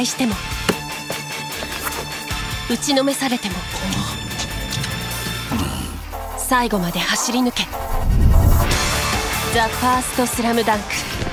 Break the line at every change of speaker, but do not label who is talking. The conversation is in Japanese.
敗しても打ちのめされても最後まで走り抜けザ・ファーストスラムダンク。